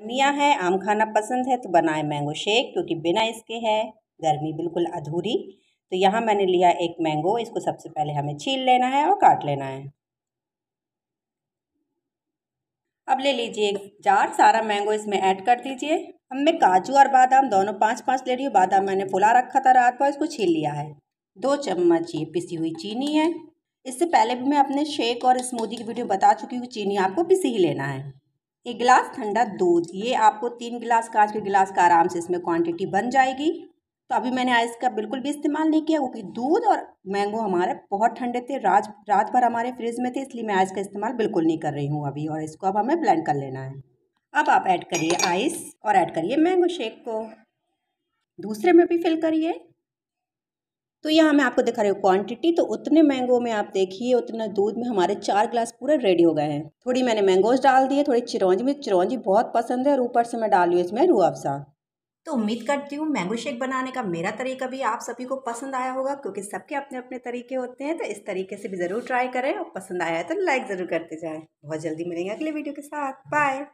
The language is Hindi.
गर्मियाँ है, आम खाना पसंद है तो बनाए मैंगो शेक क्योंकि बिना इसके है गर्मी बिल्कुल अधूरी। तो यहाँ मैंने लिया एक मैंगो इसको सबसे पहले हमें छील लेना है और काट लेना है। अब ले लीजिए एक जार, सारा मैंगो इसमें ऐड कर दीजिए। अब मैं काजू और बादाम दोनों पाँच पाँच ले रही हूँ, बादाम मैंने फुला रखा था रात को, इसको छील लिया है। दो चम्मच ये पिसी हुई चीनी है। इससे पहले भी मैं अपने शेक और स्मूदी की वीडियो बता चुकी हूँ चीनी आपको पिसी ही लेना है। एक गिलास ठंडा दूध, ये आपको तीन गिलास कांच के गिलास का आराम से इसमें क्वांटिटी बन जाएगी। तो अभी मैंने आइस का बिल्कुल भी इस्तेमाल नहीं किया, क्योंकि दूध और मैंगो हमारे बहुत ठंडे थे रात रात भर हमारे फ्रिज में थे, इसलिए मैं आइस का इस्तेमाल बिल्कुल नहीं कर रही हूँ अभी, और इसको अब हमें ब्लेंड कर लेना है। अब आप ऐड करिए आइस और ऐड करिए मैंगो शेक को। दूसरे में भी फिल करिए। तो यहाँ मैं आपको दिखा रही हूँ क्वांटिटी तो उतने मैंगो में आप देखिए, उतना दूध में हमारे चार गिलास पूरे रेडी हो गए हैं। थोड़ी मैंने मैंगोज डाल दिए, थोड़ी चिरौंजी में चिरौंजी बहुत पसंद है और ऊपर से मैं डाली हूँ इसमें रूह अफ़ज़ा तो उम्मीद करती हूँ मैंगो शेक बनाने का मेरा तरीका भी आप सभी को पसंद आया होगा, क्योंकि सबके अपने अपने तरीके होते हैं तो इस तरीके से भी ज़रूर ट्राई करें और पसंद आया है तो लाइक ज़रूर करते जाएँ। बहुत जल्दी मिलेंगे अगले वीडियो के साथ। बाय